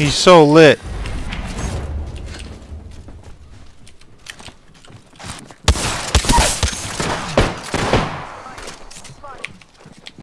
He's so lit.